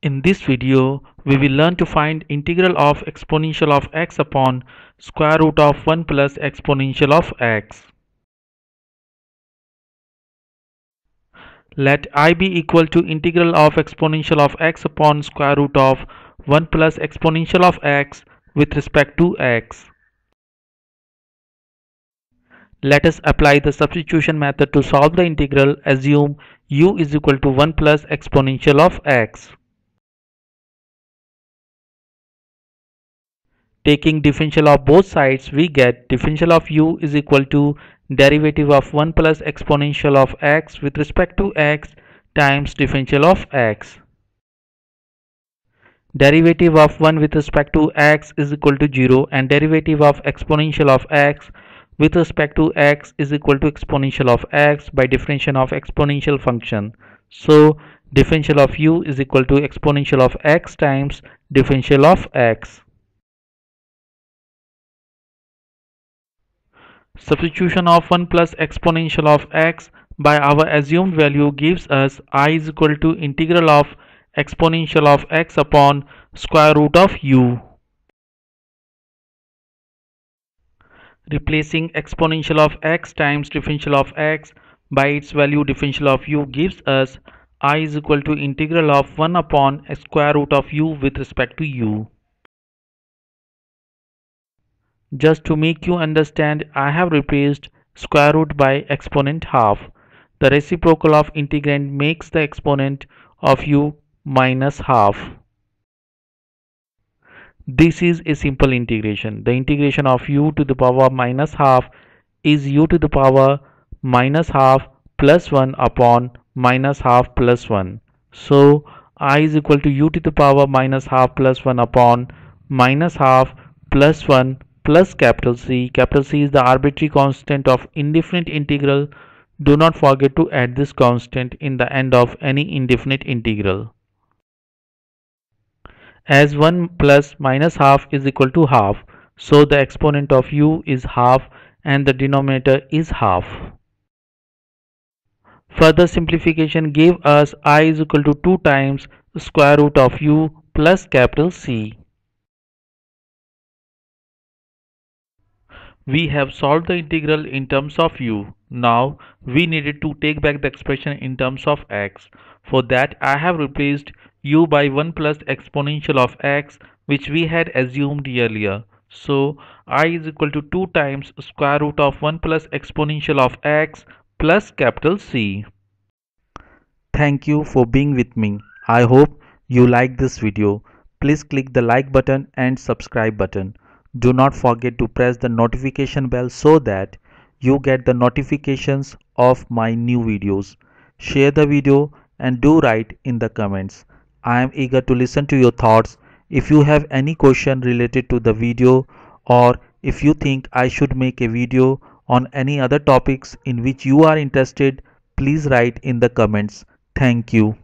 In this video, we will learn to find integral of exponential of x upon square root of 1 plus exponential of x. Let i be equal to integral of exponential of x upon square root of 1 plus exponential of x with respect to x. Let us apply the substitution method to solve the integral. Assume u is equal to 1 plus exponential of x. Taking differential of both sides, we get differential of u is equal to derivative of 1 plus exponential of x with respect to x times differential of x. Derivative of 1 with respect to x is equal to 0 and derivative of exponential of x with respect to x is equal to exponential of x by differential of exponential function. So differential of u is equal to exponential of x times differential of x. Substitution of 1 plus exponential of x by our assumed value gives us i is equal to integral of exponential of x upon square root of u. Replacing exponential of x times differential of x by its value differential of u gives us i is equal to integral of 1 upon square root of u with respect to u. Just to make you understand, I have replaced square root by exponent half. The reciprocal of integrand makes the exponent of u minus half. This is a simple integration. The integration of u to the power minus half is u to the power minus half plus 1 upon minus half plus 1. So i is equal to u to the power minus half plus 1 upon minus half plus 1 plus capital C. Capital C is the arbitrary constant of indefinite integral. Do not forget to add this constant in the end of any indefinite integral as 1 plus minus half is equal to half so the exponent of u is half and the denominator is half further simplification gave us i is equal to 2 times square root of u plus capital C we have solved the integral in terms of u now we needed to take back the expression in terms of x for that i have replaced u by 1 plus exponential of x which we had assumed earlier. So i is equal to 2 times square root of 1 plus exponential of x plus capital C. Thank you for being with me. I hope you like this video. Please click the like button and subscribe button. Do not forget to press the notification bell so that you get the notifications of my new videos. Share the video and do write in the comments. I am eager to listen to your thoughts. If you have any question related to the video or if you think I should make a video on any other topics in which you are interested, please write in the comments. Thank you.